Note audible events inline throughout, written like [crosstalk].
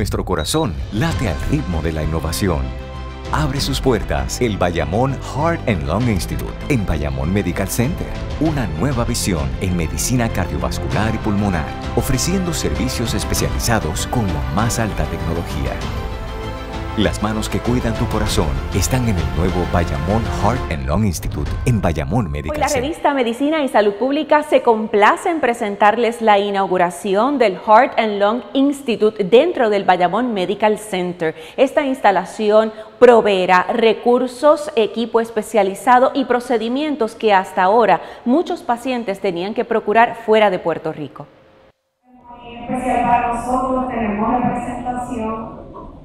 Nuestro corazón late al ritmo de la innovación. Abre sus puertas el Bayamón Heart and Lung Institute en Bayamón Medical Center. Una nueva visión en medicina cardiovascular y pulmonar, ofreciendo servicios especializados con la más alta tecnología. Las manos que cuidan tu corazón están en el nuevo Bayamón Heart and Lung Institute en Bayamón Medical Hoy la revista Medicina y Salud Pública se complace en presentarles la inauguración del Heart and Lung Institute dentro del Bayamón Medical Center. Esta instalación proveerá recursos, equipo especializado y procedimientos que hasta ahora muchos pacientes tenían que procurar fuera de Puerto Rico. Muy especial para nosotros, tenemos representación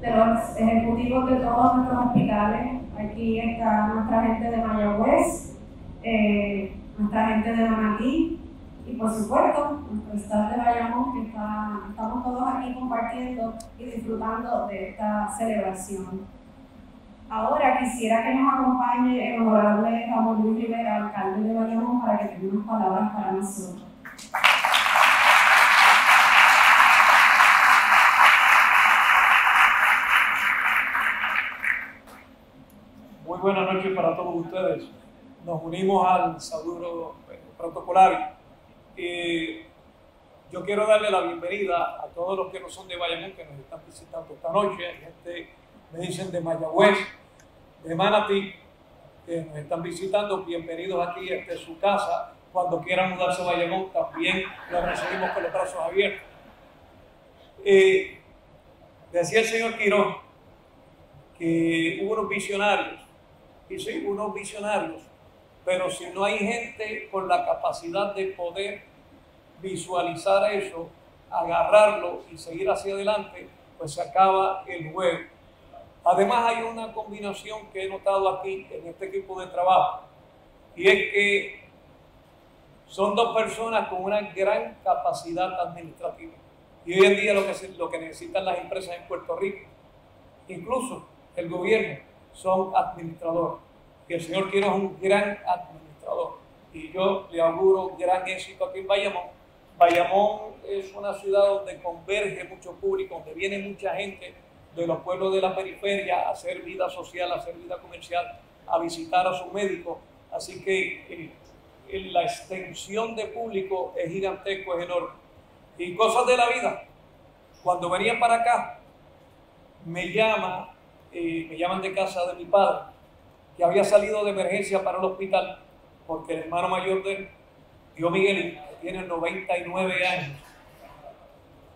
de los ejecutivos de todos nuestros hospitales. Aquí está nuestra gente de Mayagüez, eh, nuestra gente de Manatí y por supuesto nuestro staff de Bayamón que está, estamos todos aquí compartiendo y disfrutando de esta celebración. Ahora quisiera que nos acompañe el honorable Ramón Luis Rivera, alcalde de Bayamón, para que tenga unas palabras para nosotros. Muy buenas noches para todos ustedes. Nos unimos al saludo eh, protocolario. Y yo quiero darle la bienvenida a todos los que no son de Bayamón, que nos están visitando esta noche. Hay gente, me dicen, de Mayagüez, de Manatí, que nos están visitando. Bienvenidos aquí, esta es su casa. Cuando quieran mudarse a Bayamón, también los recibimos con los brazos abiertos. Eh, decía el señor Quirón que hubo unos visionarios y sí, unos visionarios, pero si no hay gente con la capacidad de poder visualizar eso, agarrarlo y seguir hacia adelante, pues se acaba el juego. Además hay una combinación que he notado aquí en este equipo de trabajo, y es que son dos personas con una gran capacidad administrativa. Y hoy en día lo que, lo que necesitan las empresas en Puerto Rico, incluso el gobierno, son administradores. Y el señor Quiero es un gran administrador. Y yo le auguro gran éxito aquí en Bayamón. Bayamón es una ciudad donde converge mucho público, donde viene mucha gente de los pueblos de la periferia a hacer vida social, a hacer vida comercial, a visitar a sus médicos. Así que eh, la extensión de público es gigantesco, es enorme. Y cosas de la vida. Cuando venían para acá, me llama eh, me llaman de casa de mi padre, que había salido de emergencia para el hospital, porque el hermano mayor de él, Dios Miguel, tiene 99 años,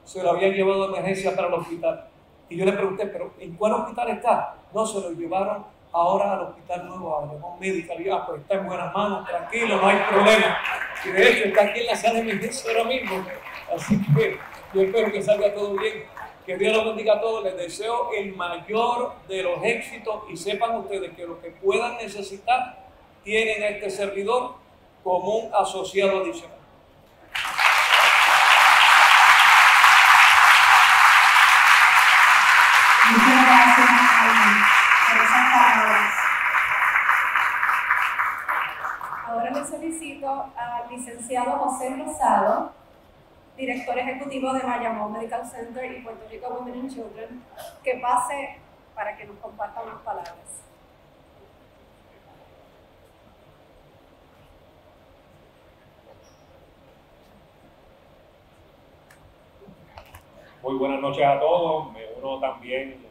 se lo habían llevado de emergencia para el hospital. Y yo le pregunté, ¿pero en cuál hospital está? No, se lo llevaron ahora al hospital nuevo, a Alemán Médica. Yo, pues está en buenas manos, tranquilo, no hay problema. Y de hecho está aquí en la sala de emergencia ahora mismo. Así que yo espero que salga todo bien. Que Dios los bendiga a todos. Les deseo el mayor de los éxitos y sepan ustedes que lo que puedan necesitar tienen a este servidor como un asociado adicional. Muchas gracias. Ahora le solicito al licenciado José Rosado, director ejecutivo de Bayamón Medical Center y Puerto Rico Women and Children, que pase para que nos comparta unas palabras. Muy buenas noches a todos. Me uno también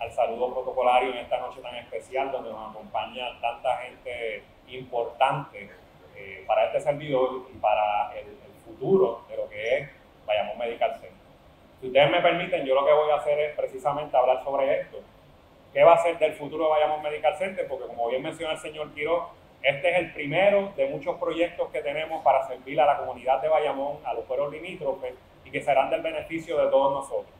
al saludo protocolario en esta noche tan especial donde nos acompaña tanta gente importante eh, para este servidor y para el, el, futuro que es Bayamón Medical Center. Si ustedes me permiten, yo lo que voy a hacer es precisamente hablar sobre esto. ¿Qué va a ser del futuro de Bayamón Medical Center? Porque como bien mencionó el señor Quiroz, este es el primero de muchos proyectos que tenemos para servir a la comunidad de Bayamón, a los pueblos limítrofes y que serán del beneficio de todos nosotros.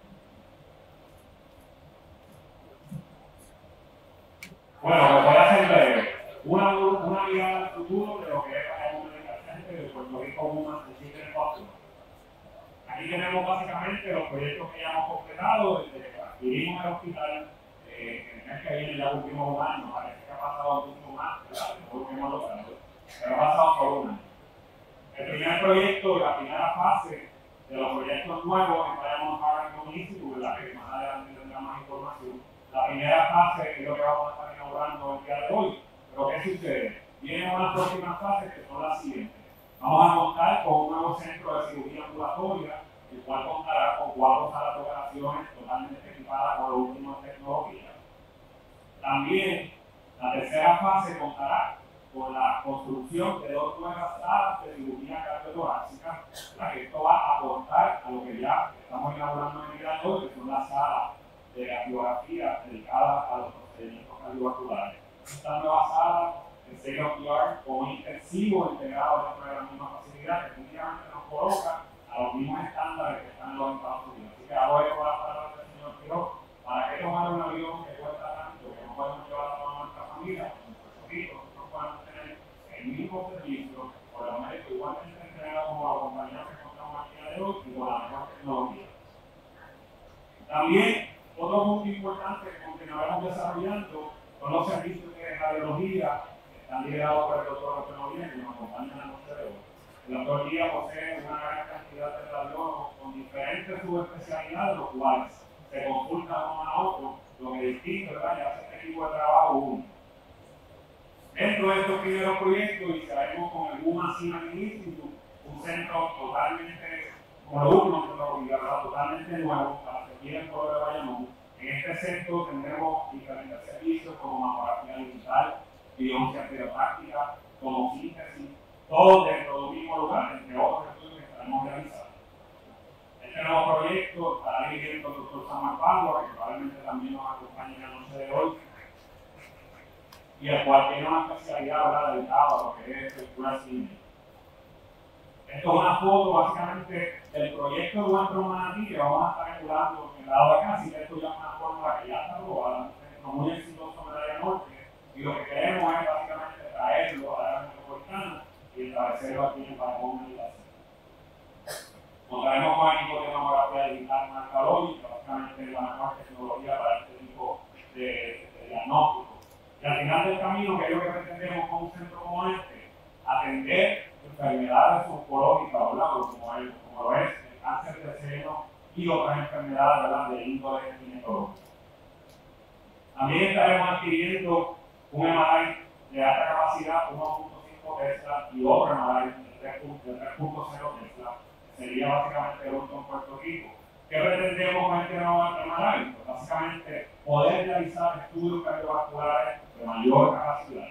Bueno, voy a hacer breve. Una, una mirada al futuro de lo que es Bayamón Medical Center de Puerto Rico Women's Children's Hospital. Aquí tenemos básicamente los proyectos que ya hemos completado, desde que adquirimos el hospital, eh, en el mes que viene ya los últimos años, parece que ha pasado mucho más, ¿verdad? No hemos logrado, pero ha pasado solo un año. El primer proyecto, la primera fase de los proyectos nuevos en Bayamón Harvard Institute, ¿verdad? que más primera fase es lo que vamos a estar inaugurando el día de hoy. Pero ¿qué sucede? Vienen unas próximas fases que son las siguientes. Vamos a contar con un nuevo centro de cirugía ambulatoria, el cual contará con cuatro salas de operaciones totalmente equipadas con las últimas tecnologías. También la tercera fase contará con la construcción de dos nuevas salas de cirugía cardiotorácica, que esto va a aportar a lo que ya estamos inaugurando en el día de hoy, que son las salas de radiografía dedicadas a los procedimientos cardiovasculares. Esta nueva sala de state of con un intensivo integrado dentro de la misma facilidad que definitivamente nos coloca a los mismos estándares que están en los Estados Unidos. Así que ahora con la palabra del señor Quiroz, ¿para qué tomar un avión que cuesta tanto, que no podemos llevar a toda nuestra familia? Puerto Rico, nosotros podemos tener el mismo servicio, por lo menos igualmente entregado como la compañía que contamos aquí de hoy y con la mejor tecnología. También, otro punto importante que continuaremos desarrollando son los servicios de radiología que están liderados por el doctor Antonio Bien, que nos acompaña en la noche de hoy. El doctor Díaz posee una gran cantidad de radiólogos con diferentes subespecialidades, los cuales se consultan uno a otro, lo que distingue, ¿verdad? Ya hace este equipo de trabajo uno. Dentro de estos primeros proyectos, y iniciaremos con el Seaman Institute, un centro totalmente, uno, totalmente nuevo para servir el pueblo de Bayamón. En este centro tendremos diferentes servicios como mamografía digital, biología terapéutica, como síntesis, todo dentro de un mismo lugar, entre otros estudios que estaremos realizando. Este nuevo proyecto estará dirigiendo el doctor Samuel Pablo, que probablemente también nos acompañe en la noche de hoy, y el cual tiene una especialidad dedicada a lo que es el breast Esto es una foto básicamente del proyecto de nuestro Manatí que vamos a estar regulando en el lado de acá, así que esto ya es una fórmula que ya está aprobada, es muy exitoso en el área norte, y lo que queremos es básicamente traerlo a la y establecerlo aquí en Panamá y la Contaremos con equipo de mamografía digital marcadológica, básicamente la mejor tecnología para este tipo de, de diagnóstico. Y al final del camino, que es lo que pretendemos con un centro como este, atender enfermedades oncológicas, ¿verdad? Como, el, como lo es el cáncer de seno y otras enfermedades ¿verdad? de índole ginecológica. También estaremos adquiriendo un MRI de alta capacidad, 1.5 Tesla, y otro MRI de 3.0 Tesla, sería básicamente el último en Puerto Rico. ¿Qué pretendemos con este nuevo MRI? Pues básicamente poder realizar estudios cardiovasculares de mayor capacidad.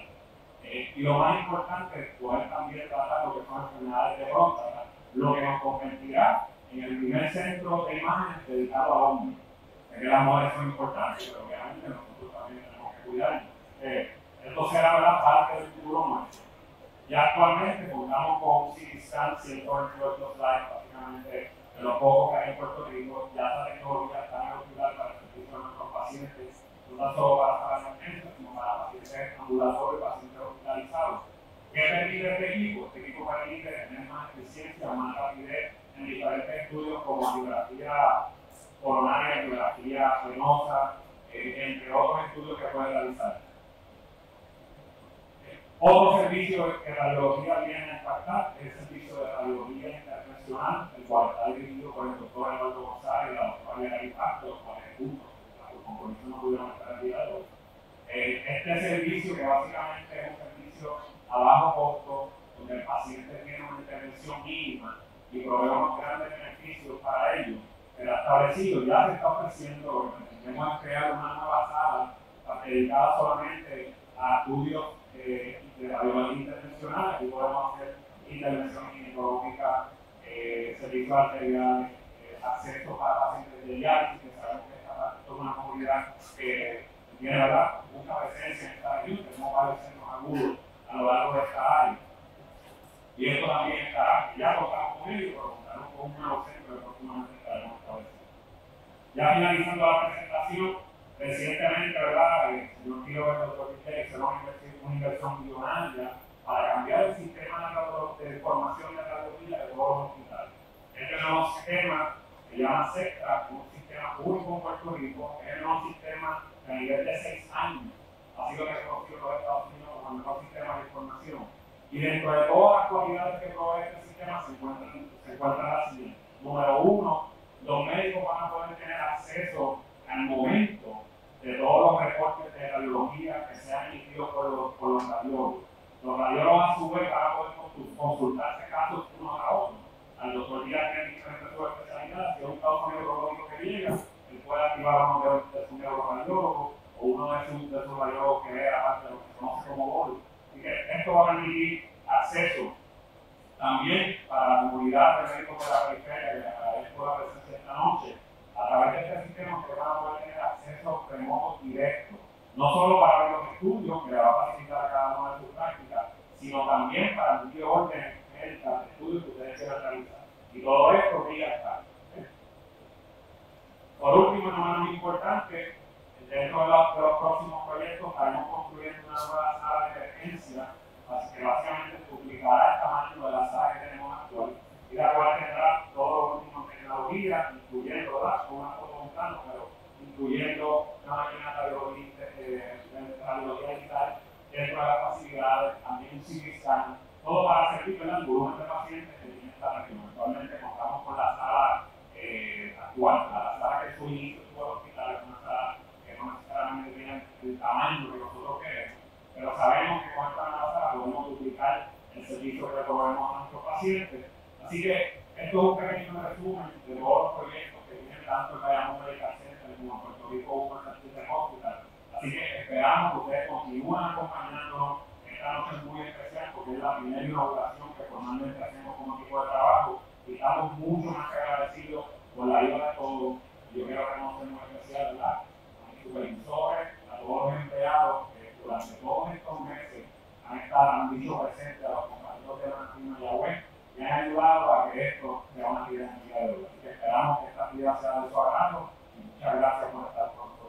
Y lo más importante es poder también tratar lo que son enfermedades de próstata, lo que nos convertirá en el primer centro de imágenes dedicado a hombres. Es que las mujeres son importantes, pero obviamente nosotros también tenemos que cuidarnos. Eh, esto será ¿verdad? parte del futuro nuestro. Y actualmente contamos con un CT scan 128 slides, básicamente de los pocos que hay en Puerto Rico. Ya esta tecnología está en hospital para el servicio de nuestros pacientes, no solo para salas emergencias, sino para pacientes ambulatorios y pacientes hospitalizados. ¿Qué permite este equipo? Este equipo permite tener más eficiencia, más rapidez en diferentes estudios como radiografía coronaria, radiografía venosa, eh, entre otros estudios que puede realizar. Otro servicio que radiología viene a impactar es el servicio de radiología internacional, el cual está dirigido por el doctor Eduardo González y la doctora Vera Impacto, los cuales juntos, por eso no pudieron estar el día de hoy. Este servicio, que básicamente es un servicio a bajo costo, donde el paciente tiene una intervención mínima y provee grandes beneficios para ellos, será establecido, ya se está ofreciendo, lo que crear una nueva sala dedicada solamente a estudios eh, radiología internacional, aquí podemos hacer intervención ginecológica, eh, servicios arteriales, eh, acceso para pacientes de diálisis, que sabemos que esta es una comunidad que tiene ¿verdad? mucha presencia en esta región, tenemos varios centros agudos a lo largo de esta área. Y esto también estará, ya contamos con ello, pero contaremos con un nuevo centro que próximamente estaremos estableciendo. Ya finalizando la presentación, recientemente, ¿verdad? El señor Tiro del doctor Piquet hizo una inversión millonaria para cambiar el sistema de formación de radiología de todos los hospitales. Este nuevo sistema se llama SECTRA, un sistema único en Puerto Rico, es el nuevo sistema a nivel de seis años. Ha sido reconocido por Estados Unidos como el mejor sistema de información. Y dentro de todas las cualidades que provee este sistema se encuentran, se encuentran las siguientes. Número uno, los médicos van a poder tener acceso al momento de todos los reportes de radiología que se han emitido por los, por los radiólogos. Los radiólogos a su vez van a poder consultarse casos unos a otros. Al doctor Díaz tiene diferentes especialidades, si es un caso neurológico que llega, él puede activar a uno de, de sus neuroradiólogos o uno de sus, de sus radiólogos que es aparte de lo que se conoce como GOL. Así que esto va a permitir acceso también para la comunidad de médicos de la periferia, que agradezco la presencia esta noche, a través de este sistema que van a poder tener acceso remoto directo, no solo para ver los estudios que le va a facilitar a cada una de sus prácticas, sino también para el orden médica de estudios que ustedes quieran realizar. Y todo esto vía está. Por último, no menos importante, dentro de los, de los próximos proyectos estaremos construyendo una nueva sala de emergencia que básicamente duplicará el tamaño de la sala que tenemos actual. Y la cual tendrá todo los últimos tecnologías, incluyendo con una fotomontano, pero incluyendo una máquina de radiología digital dentro de las facilidades, también un CT todo para servir al volumen de pacientes que tiene esta región. Actualmente contamos con la sala eh, actual, la sala que su inicio tuvo el hospital, es una sala que no necesariamente tiene el tamaño que nosotros queremos, pero sabemos que con esta sala podemos duplicar el servicio que le proveemos a nuestros pacientes. Así que esto es un pequeño resumen de todos los proyectos que tienen tanto el Bayamón Medical Center como Puerto Rico Human Hospital. Así que esperamos que ustedes continúen acompañándonos. Esta noche es muy especial porque es la primera inauguración que formalmente hacemos como equipo de trabajo y estamos mucho más agradecidos por la ayuda de todos. Yo quiero reconocer muy especial a mis supervisores, a todos los empleados que durante todos estos meses han estado, han dicho presentes a los compañeros de la Nación Mayagüez y han ayudado a que esto sea una actividad en el día de hoy. Así que esperamos que esta actividad sea de su agrado y muchas gracias por estar con nosotros.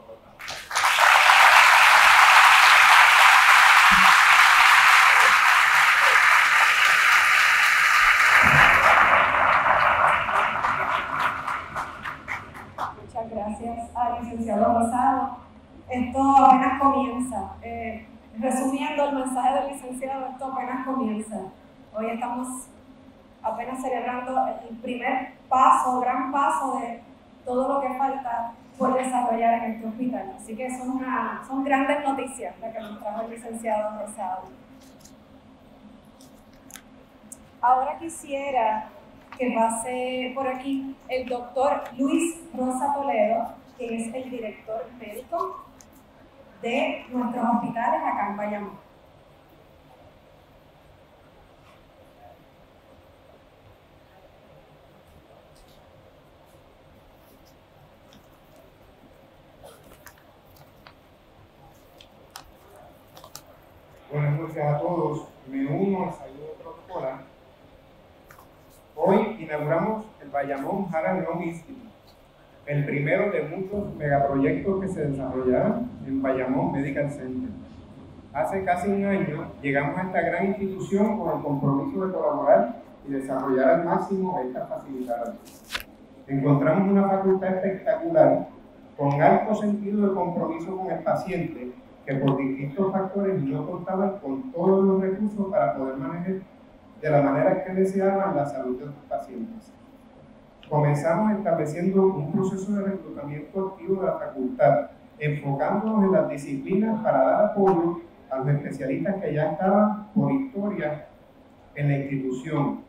licenciado Rosado. Esto apenas comienza. Eh, resumiendo el mensaje del licenciado, esto apenas comienza. Hoy estamos apenas celebrando el primer paso, gran paso de todo lo que falta por desarrollar en este hospital. Así que son, grandes noticias las que nos trajo el licenciado Rosado. Ahora quisiera que pase por aquí el doctor Luis Rosa Toledo, que es el director médico de nuestros hospitales acá en Bayamón. Buenas noches a todos. Me uno al saludo protocolar. Hoy inauguramos el Bayamón Haran Long Institute el primero de muchos megaproyectos que se desarrollarán en Bayamón Medical Center. Hace casi un año llegamos a esta gran institución con el compromiso de colaborar y desarrollar al máximo estas facilidades. Encontramos una facultad espectacular con alto sentido de compromiso con el paciente que por distintos factores no contaban con todos los recursos para poder manejar de la manera que deseaban la salud de los pacientes comenzamos estableciendo un proceso de reclutamiento activo de la facultad, enfocándonos en las disciplinas para dar apoyo a los especialistas que ya estaban por historia en la institución.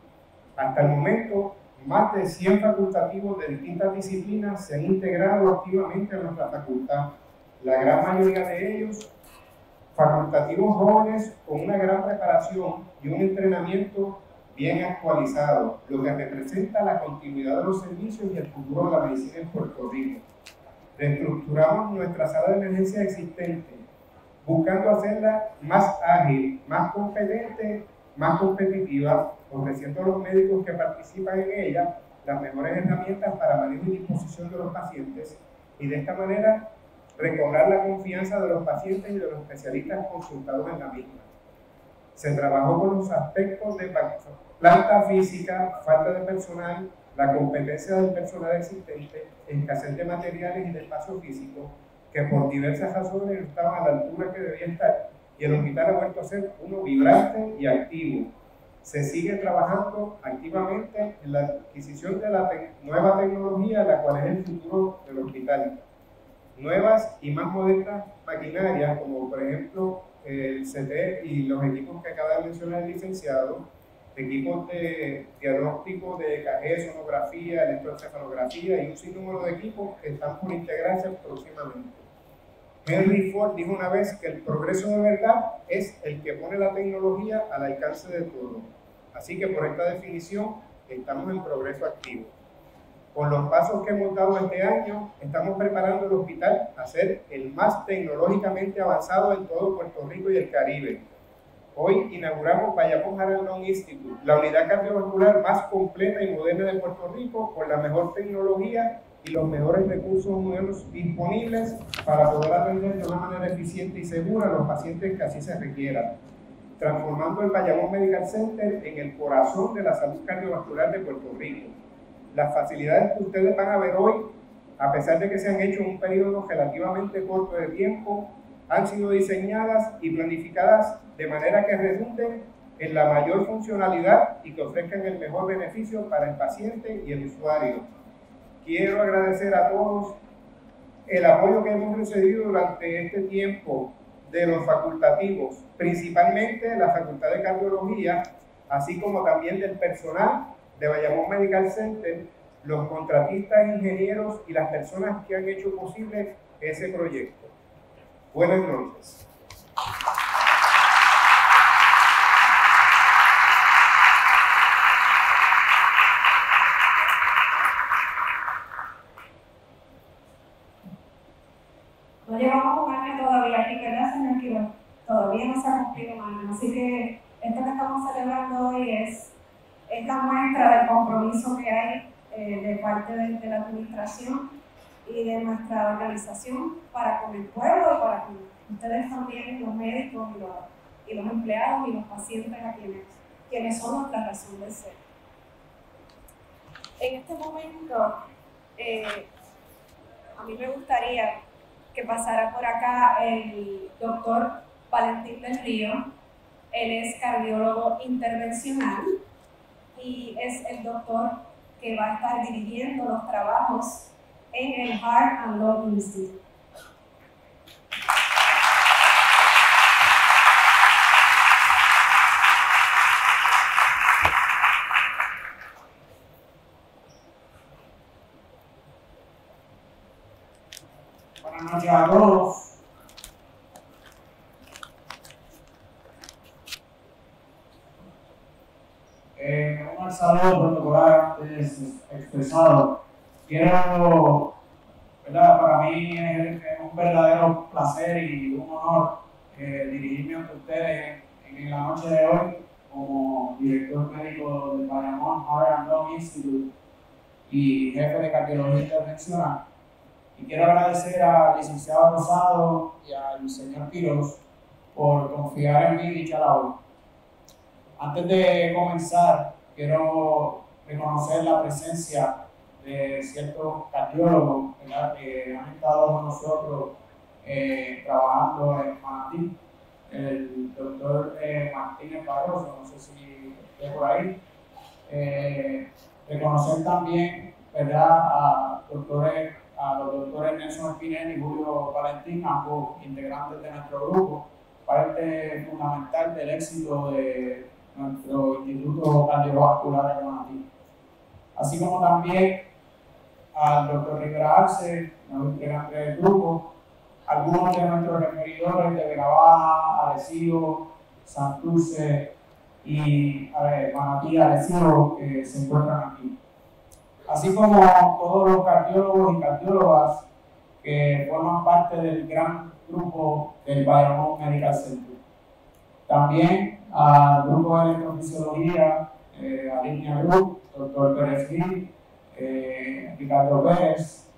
Hasta el momento, más de 100 facultativos de distintas disciplinas se han integrado activamente en nuestra facultad. La gran mayoría de ellos, facultativos jóvenes con una gran preparación y un entrenamiento bien actualizado, lo que representa la continuidad de los servicios y el futuro de la medicina en Puerto Rico. Reestructuramos nuestra sala de emergencia existente, buscando hacerla más ágil, más competente, más competitiva, ofreciendo a los médicos que participan en ella las mejores herramientas para manejo y disposición de los pacientes y de esta manera recobrar la confianza de los pacientes y de los especialistas consultados en la misma. Se trabajó con los aspectos de planta física, falta de personal, la competencia del personal existente, escasez de materiales y de espacio físico, que por diversas razones estaban a la altura que debía estar, y el hospital ha vuelto a ser uno vibrante y activo. Se sigue trabajando activamente en la adquisición de la nueva tecnología, la cual es el futuro del hospital. Nuevas y más modernas maquinarias, como por ejemplo el CT y los equipos que acaba de mencionar el licenciado, equipos de diagnóstico de KG, sonografía, electroencefalografía y un sinnúmero de equipos que están por integrarse próximamente. Henry Ford dijo una vez que el progreso de verdad es el que pone la tecnología al alcance de todos. Así que por esta definición estamos en progreso activo. Con los pasos que hemos dado este año, estamos preparando el hospital a ser el más tecnológicamente avanzado en todo Puerto Rico y el Caribe Hoy inauguramos Bayamón Haraldón Institute, la unidad cardiovascular más completa y moderna de Puerto Rico, con la mejor tecnología y los mejores recursos humanos disponibles para poder atender de una manera eficiente y segura a los pacientes que así se requieran, transformando el Bayamón Medical Center en el corazón de la salud cardiovascular de Puerto Rico. Las facilidades que ustedes van a ver hoy, a pesar de que se han hecho en un periodo relativamente corto de tiempo, han sido diseñadas y planificadas de manera que redunden en la mayor funcionalidad y que ofrezcan el mejor beneficio para el paciente y el usuario. Quiero agradecer a todos el apoyo que hemos recibido durante este tiempo de los facultativos, principalmente la Facultad de Cardiología, así como también del personal de Bayamón Medical Center, los contratistas, ingenieros y las personas que han hecho posible ese proyecto. Buenas noches. No llevamos un año todavía aquí, ¿verdad, señor Quiroz? Todavía no se ha cumplido un año. Así que esto que estamos celebrando hoy es esta muestra del compromiso que hay eh, de parte de, la administración y de nuestra organización para con el pueblo para con ustedes también, los médicos y los, y los empleados y los pacientes a quienes, quienes son nuestra razón de ser. En este momento, eh, a mí me gustaría que pasara por acá el doctor Valentín del Río. Él es cardiólogo intervencional y es el doctor que va a estar dirigiendo los trabajos en el Heart and Lung Institute. Buenas noches a todos. Eh, un saludo protocolar antes Quiero, ¿verdad? Para mí es, un verdadero placer y un honor eh, dirigirme ante ustedes en, la noche de hoy como director médico del Bayamón Heart and Lung Institute y jefe de cardiología intervencional. Y quiero agradecer al licenciado Rosado y al señor Quiroz por confiar en mí dicha labor. Antes de comenzar, quiero reconocer la presencia de ciertos cardiólogos que han estado con nosotros eh, trabajando en Manatí. El doctor eh, Martínez Barroso, no sé si está por ahí. Eh, reconocer también ¿verdad? a doctores los doctores Nelson Espinel y Julio Valentín, ambos integrantes de nuestro grupo, parte fundamental del éxito de nuestro Instituto Cardiovascular de Manatí. Así como también al doctor Rivera Arce, nuevo integrante del grupo, algunos de nuestros referidores de Vega Arecibo, Santurce y Manatí, Arecibo, que se encuentran aquí así como todos los cardiólogos y cardiólogas que forman parte del gran grupo del Bayamón Medical Center. También al grupo de electrofisiología, eh, Alinea Group, doctor Pérez Gil, eh, Ricardo Pérez,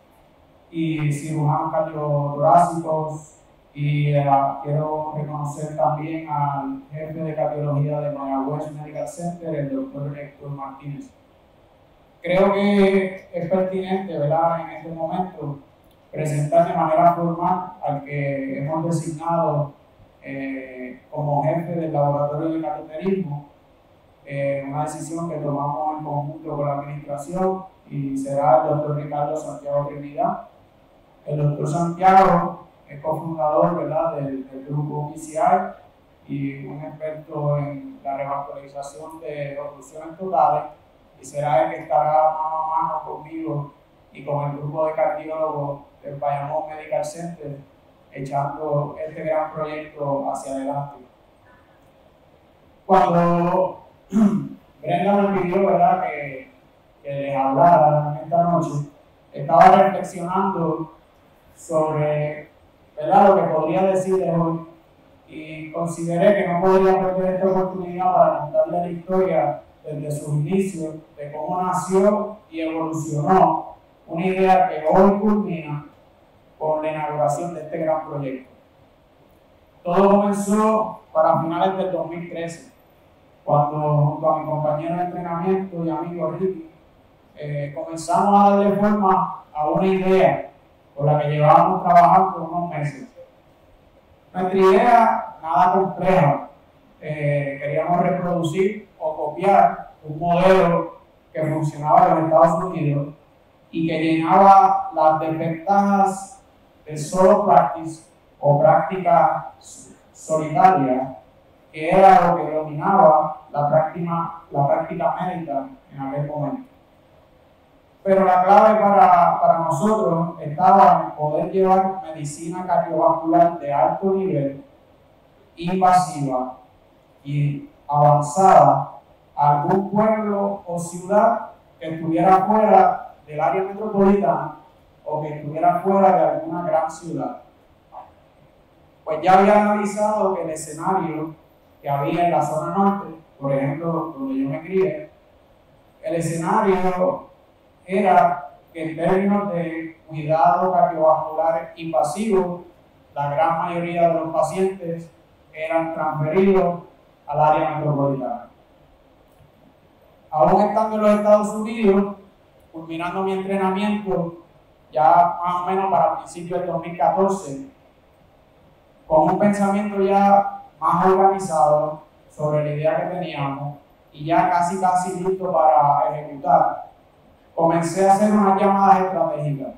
y cirujanos cardiotorácicos, y eh, quiero reconocer también al jefe de cardiología de Mayagüez Medical Center, el doctor Héctor Martínez. Creo que es pertinente, ¿verdad?, en este momento presentar de manera formal al que hemos designado eh, como jefe del laboratorio de cateterismo, eh, una decisión que tomamos en conjunto con la administración y será el doctor Ricardo Santiago Trinidad. El doctor Santiago es cofundador ¿verdad? Del, del grupo PCI y un experto en la revascularización de oclusiones totales y será el que estará mano a mano conmigo y con el grupo de cardiólogos del Bayamón Medical Center echando este gran proyecto hacia adelante. Cuando [clears throat] Brenda me pidió ¿verdad? Que, que les hablara esta noche, estaba reflexionando sobre ¿verdad? lo que podría decirles hoy y consideré que no podría perder esta oportunidad para contarle la historia desde sus inicios, de cómo nació y evolucionó una idea que hoy culmina con la inauguración de este gran proyecto. Todo comenzó para finales del 2013, cuando junto a mi compañero de entrenamiento y amigo Ricky, eh, comenzamos a darle forma a una idea con la que llevábamos trabajando unos meses. Nuestra idea, nada compleja, eh, queríamos reproducir o copiar un modelo que funcionaba en Estados Unidos y que llenaba las desventajas de solo practice o práctica solitaria, que era lo que dominaba la práctica, la práctica médica en aquel momento. Pero la clave para, para nosotros estaba en poder llevar medicina cardiovascular de alto nivel, invasiva y avanzada a algún pueblo o ciudad que estuviera fuera del área metropolitana o que estuviera fuera de alguna gran ciudad. Pues ya había analizado que el escenario que había en la zona norte, por ejemplo, donde yo me crié, el escenario era que en términos de cuidado cardiovascular invasivo, la gran mayoría de los pacientes eran transferidos al área metropolitana. Aún estando en los Estados Unidos, culminando mi entrenamiento, ya más o menos para principios del 2014, con un pensamiento ya más organizado sobre la idea que teníamos y ya casi casi listo para ejecutar, comencé a hacer unas llamadas estratégicas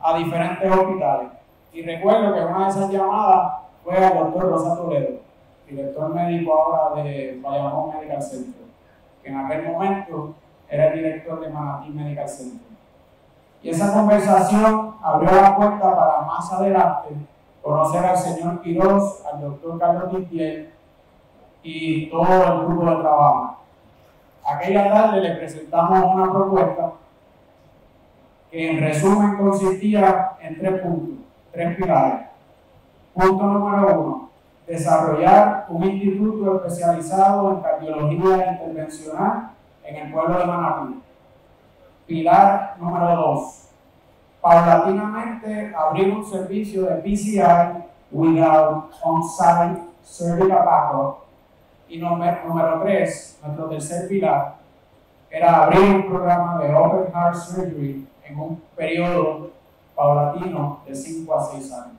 a diferentes hospitales. Y recuerdo que una de esas llamadas fue al doctor Rosa Toledo, director médico ahora de Bayamón Medical Center, que en aquel momento era el director de Manatí Medical Center. Y esa conversación abrió la puerta para más adelante conocer al señor Quiroz, al doctor Carlos Tintier y todo el grupo de trabajo. Aquella tarde le presentamos una propuesta que en resumen consistía en tres puntos, tres pilares. Punto número uno, desarrollar un instituto especializado en cardiología intervencional en el pueblo de Manatí. Pilar número dos, paulatinamente abrir un servicio de PCI without on-site surgical backup y número tres, nuestro tercer pilar, era abrir un programa de Open Heart Surgery en un periodo paulatino de 5 a 6 años.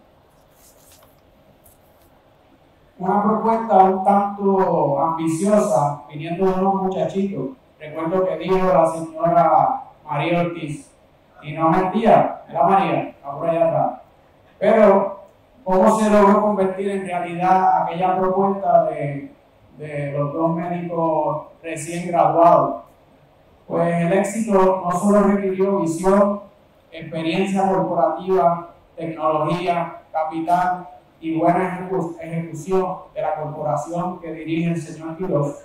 Una propuesta un tanto ambiciosa, viniendo de unos muchachitos. Recuerdo que dijo la señora María Ortiz, y no mentía, era María, ahora allá atrás. Pero, ¿cómo se logró convertir en realidad aquella propuesta de de los dos médicos recién graduados. Pues el éxito no solo requirió visión, experiencia corporativa, tecnología, capital y buena ejecución de la corporación que dirige el señor Quiroz.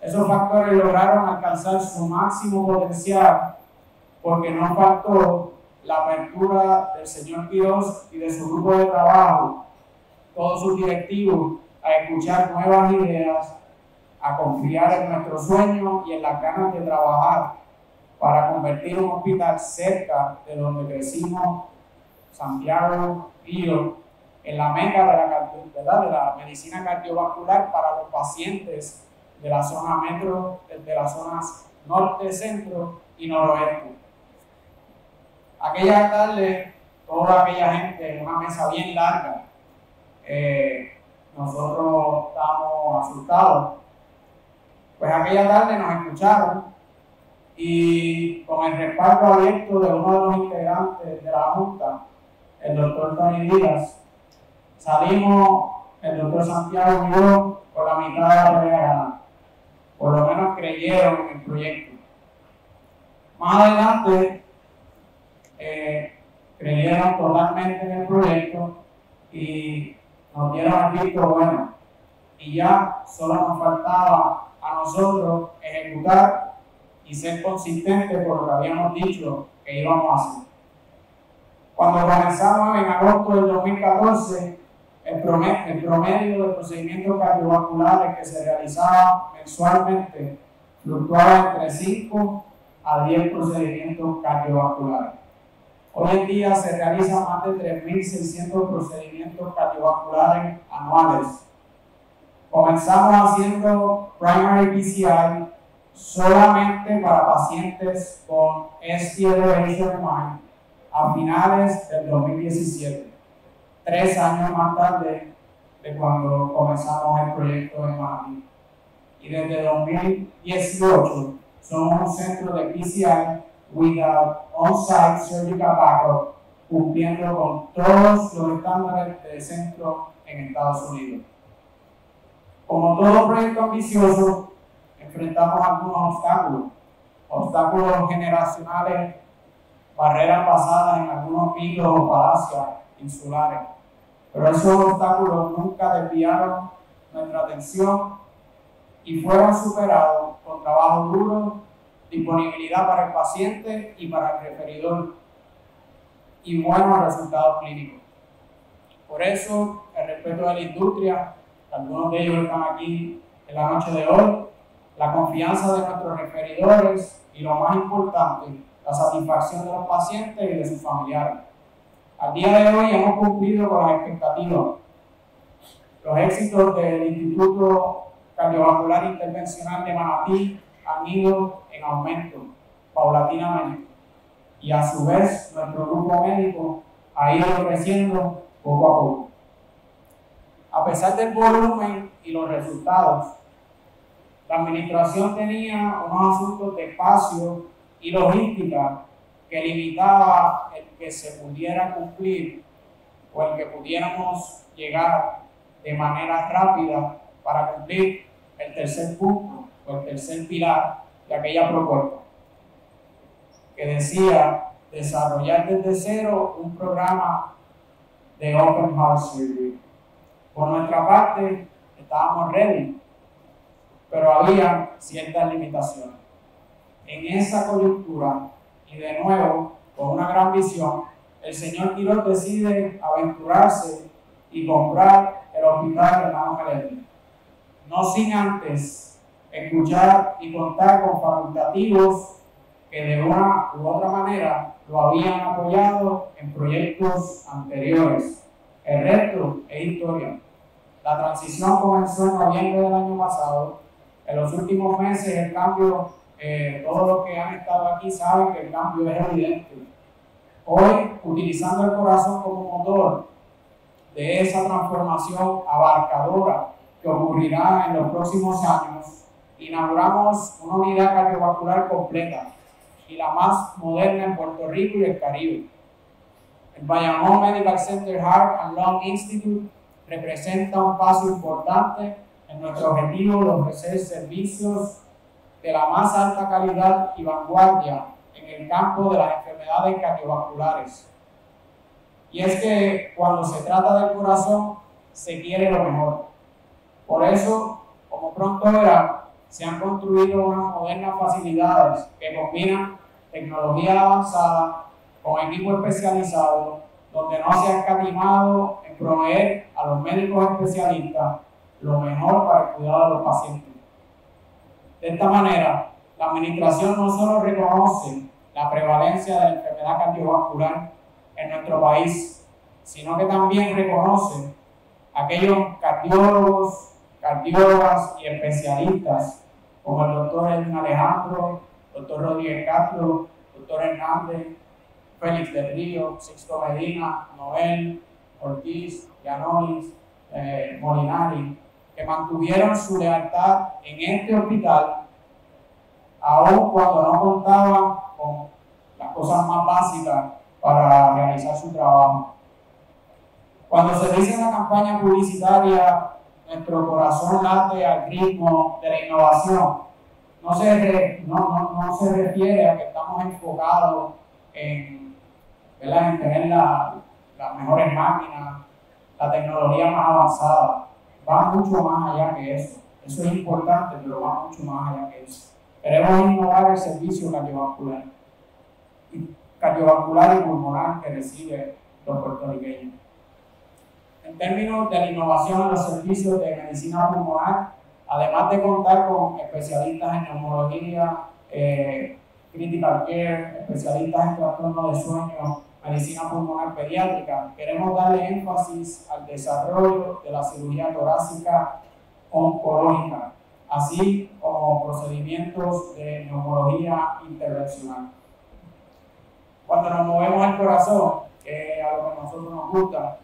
Esos factores lograron alcanzar su máximo potencial porque no faltó la apertura del señor Quiroz y de su grupo de trabajo, todos sus directivos a escuchar nuevas ideas, a confiar en nuestro sueño y en las ganas de trabajar para convertir un hospital cerca de donde crecimos, Santiago yo, en la meca de la, de la medicina cardiovascular para los pacientes de la zona metro, de las zonas norte, centro y noroeste. Aquella tarde, toda aquella gente en una mesa bien larga, eh, nosotros estábamos asustados. Pues aquella tarde nos escucharon y con el respaldo abierto de uno de los integrantes de la Junta, el doctor Tony Díaz, salimos, el doctor Santiago y yo, por la mitad de la pelea Por lo menos creyeron en el proyecto. Más adelante, eh, creyeron totalmente en el proyecto y nos dieron el visto bueno. Y ya solo nos faltaba a nosotros ejecutar y ser consistentes con lo que habíamos dicho que íbamos a hacer. Cuando comenzamos en agosto del 2014, el promedio, el promedio de procedimientos cardiovasculares que se realizaban mensualmente fluctuaba entre 5 a 10 procedimientos cardiovasculares. Hoy en día se realizan más de 3.600 procedimientos cardiovasculares anuales. Comenzamos haciendo primary PCI solamente para pacientes con ST mind a finales del 2017, tres años más tarde de cuando comenzamos el proyecto de Miami. Y desde 2018 somos un centro de PCI without on-site surgical backup, cumpliendo con todos los estándares de centro en Estados Unidos. Como todo proyecto ambicioso, enfrentamos algunos obstáculos, obstáculos generacionales, barreras basadas en algunos mitos o falacias insulares. Pero esos obstáculos nunca desviaron nuestra atención y fueron superados con trabajo duro disponibilidad para el paciente y para el referidor y buenos resultados clínicos. Por eso, el respeto de la industria, algunos de ellos están aquí en la noche de hoy, la confianza de nuestros referidores y lo más importante, la satisfacción de los pacientes y de sus familiares. Al día de hoy hemos cumplido con las expectativas. Los éxitos del Instituto Cardiovascular Intervencional de Manatí han ido en aumento paulatinamente y a su vez nuestro grupo médico ha ido creciendo poco a poco. A pesar del volumen y los resultados, la administración tenía unos asuntos de espacio y logística que limitaba el que se pudiera cumplir o el que pudiéramos llegar de manera rápida para cumplir el tercer punto, el tercer pilar de aquella propuesta, que decía desarrollar desde cero un programa de Open Heart Surgery. Por nuestra parte, estábamos ready, pero había ciertas limitaciones. En esa coyuntura, y de nuevo, con una gran visión, el señor Quiroz decide aventurarse y comprar el hospital de Mano No sin antes escuchar y contar con facultativos que de una u otra manera lo habían apoyado en proyectos anteriores. El resto es historia. La transición comenzó en noviembre del año pasado. En los últimos meses el cambio, eh, todos los que han estado aquí saben que el cambio es evidente. Hoy, utilizando el corazón como motor de esa transformación abarcadora que ocurrirá en los próximos años, inauguramos una unidad cardiovascular completa y la más moderna en Puerto Rico y el Caribe. El Bayamón Medical Center Heart and Lung Institute representa un paso importante en nuestro objetivo de ofrecer servicios de la más alta calidad y vanguardia en el campo de las enfermedades cardiovasculares. Y es que cuando se trata del corazón, se quiere lo mejor. Por eso, como pronto verán, se han construido unas modernas facilidades que combinan tecnología avanzada con equipo especializado, donde no se ha escatimado en proveer a los médicos especialistas lo mejor para el cuidado de los pacientes. De esta manera, la administración no solo reconoce la prevalencia de la enfermedad cardiovascular en nuestro país, sino que también reconoce aquellos cardiólogos, cardiólogas y especialistas como el doctor Alejandro, doctor Rodríguez Castro, doctor Hernández, Félix del Río, Sixto Medina, Noel, Ortiz, Yanolis, eh, Molinari, que mantuvieron su lealtad en este hospital aun cuando no contaban con las cosas más básicas para realizar su trabajo. Cuando se en la campaña publicitaria, nuestro corazón late al ritmo de la innovación, no se, no, no, se refiere a que estamos enfocados en, en tener las mejores máquinas, la tecnología más avanzada. Va mucho más allá que eso. Eso es importante, pero va mucho más allá que eso. Queremos innovar el servicio cardiovascular, cardiovascular y pulmonar que recibe los puertorriqueños. En términos de la innovación en los servicios de medicina pulmonar, además de contar con especialistas en neumología, eh, critical care, especialistas en trastornos de sueño, medicina pulmonar pediátrica, queremos darle énfasis al desarrollo de la cirugía torácica oncológica, así como procedimientos de neumología intervencional. Cuando nos movemos el corazón, que es a lo que a nosotros nos gusta,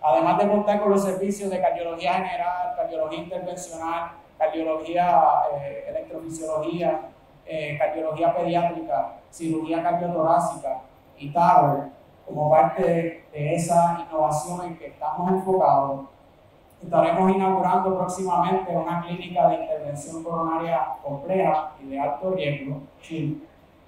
además de contar con los servicios de cardiología general, cardiología intervencional, cardiología, eh, electrofisiología, eh, cardiología pediátrica, cirugía cardiotorácica y TAVR, como parte de, de esa innovación en que estamos enfocados, estaremos inaugurando próximamente una clínica de intervención coronaria compleja y de alto riesgo,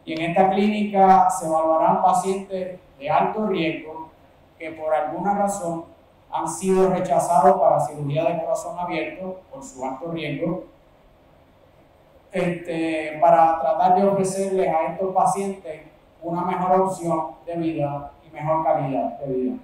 y en esta clínica se evaluarán pacientes de alto riesgo que por alguna razón han sido rechazados para cirugía de corazón abierto por su alto riesgo, este, para tratar de ofrecerles a estos pacientes una mejor opción de vida y mejor calidad de vida.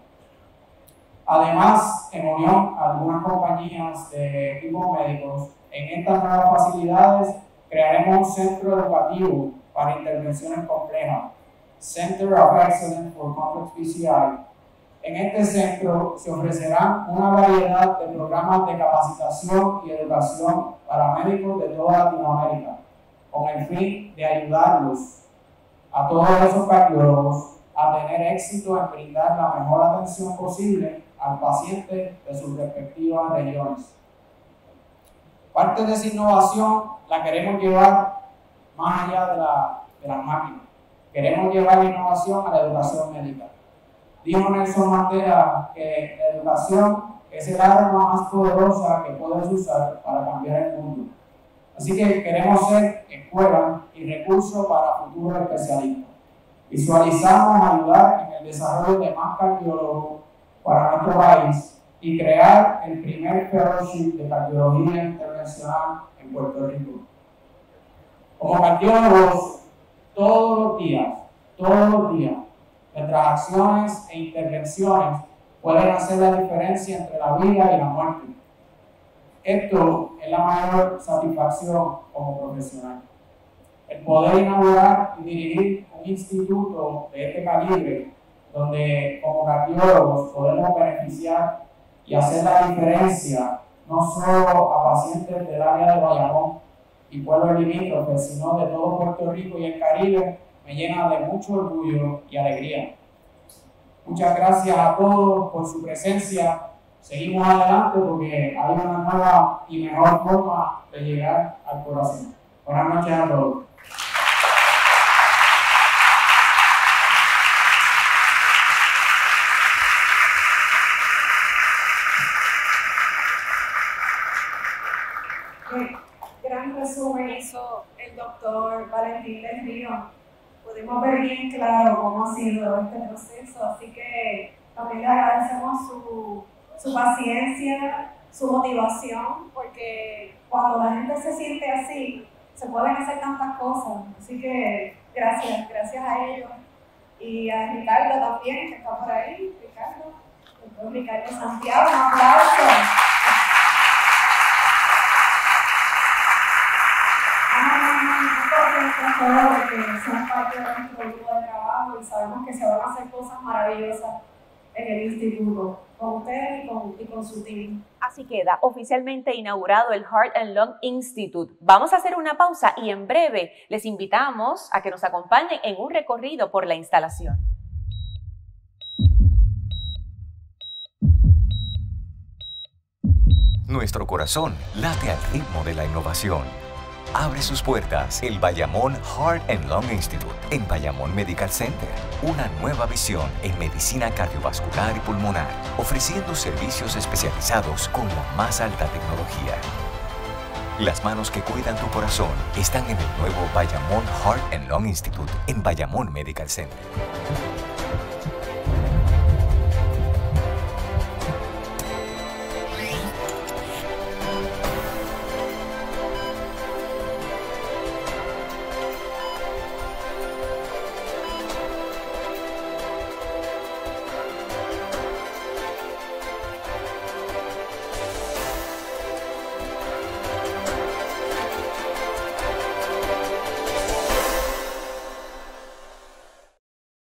Además, en unión a algunas compañías de equipos médicos, en estas nuevas facilidades crearemos un centro educativo para intervenciones complejas, Center of Excellence for Complex PCI, en este centro se ofrecerán una variedad de programas de capacitación y educación para médicos de toda Latinoamérica, con el fin de ayudarlos a todos esos cardiólogos a tener éxito en brindar la mejor atención posible al paciente de sus respectivas regiones. Parte de esa innovación la queremos llevar más allá de, de las máquinas. Queremos llevar la innovación a la educación médica. Dijo Nelson Mandela que la educación es el arma más poderosa que puedes usar para cambiar el mundo. Así que queremos ser escuela y recursos para futuros especialistas. Visualizamos ayudar en el desarrollo de más cardiólogos para nuestro país y crear el primer fellowship de cardiología intervencional en Puerto Rico. Como cardiólogos, todos los días, todos los días, Nuestras acciones e intervenciones pueden hacer la diferencia entre la vida y la muerte. Esto es la mayor satisfacción como profesional. El poder inaugurar y dirigir un instituto de este calibre, donde como cardiólogos podemos beneficiar y hacer la diferencia no solo a pacientes del área de Bayamón y pueblos limítrofes, sino de todo Puerto Rico y el Caribe, me llena de mucho orgullo y alegría. Muchas gracias a todos por su presencia. Seguimos adelante porque hay una nueva y mejor forma de llegar al corazón. Buenas noches a todos. gran resumen hizo el doctor Valentín del Río pudimos ver bien claro cómo ha sido este proceso, así que también le agradecemos su, su paciencia, su motivación, porque cuando la gente se siente así, se pueden hacer tantas cosas. Así que gracias, gracias a ellos. Y a Ricardo también, que está por ahí, Ricardo, Ricardo Santiago, un aplauso. Que son parte de nuestro grupo de trabajo y sabemos que se van a hacer cosas maravillosas en el instituto, con ustedes y con, y con su team. Así queda oficialmente inaugurado el Heart and Lung Institute. Vamos a hacer una pausa y en breve les invitamos a que nos acompañen en un recorrido por la instalación. Nuestro corazón late al ritmo de la innovación abre sus puertas el Bayamón Heart and Lung Institute en Bayamón Medical Center. Una nueva visión en medicina cardiovascular y pulmonar, ofreciendo servicios especializados con la más alta tecnología. Las manos que cuidan tu corazón están en el nuevo Bayamón Heart and Lung Institute en Bayamón Medical Center.